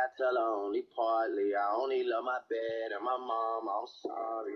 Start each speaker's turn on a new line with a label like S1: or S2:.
S1: I tell her only partly. I only love my bed and my mom. I'm sorry.